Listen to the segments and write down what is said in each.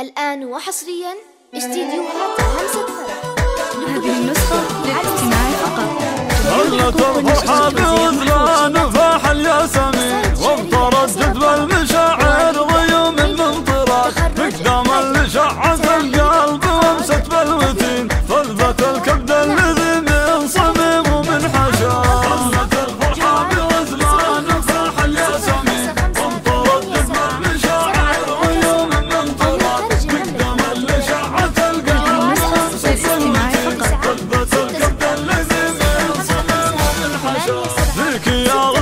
الآن وحصريا استديوهات همسة هذه النسخة للاستماع فقط. Zülkü yalan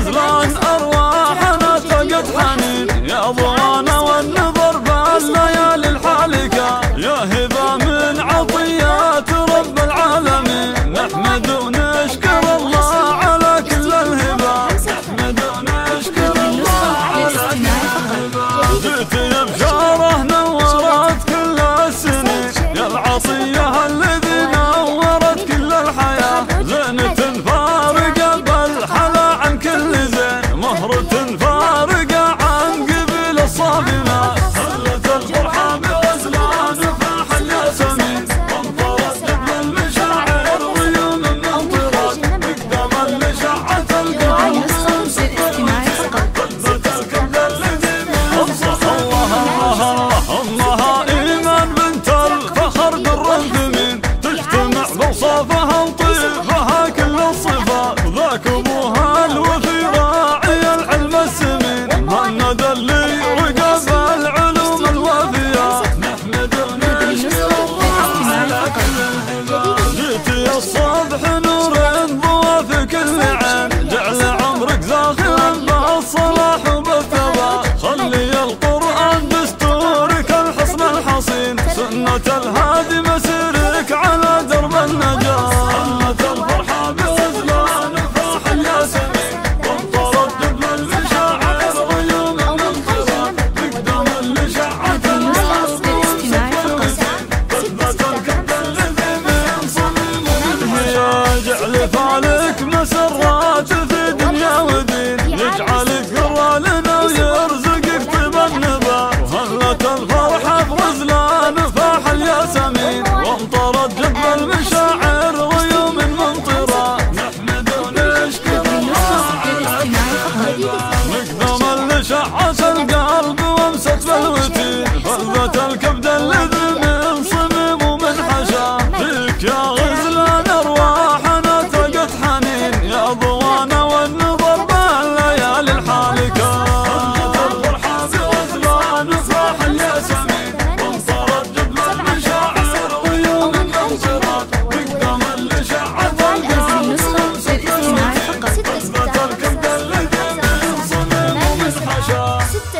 عسى عسى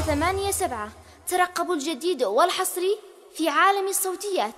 ثمانية سبعة ترقبوا الجديد والحصري في عالم الصوتيات.